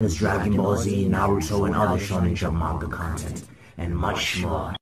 There's Dragon Ball Z, Naruto, and other Shonen Jump manga content, and much more.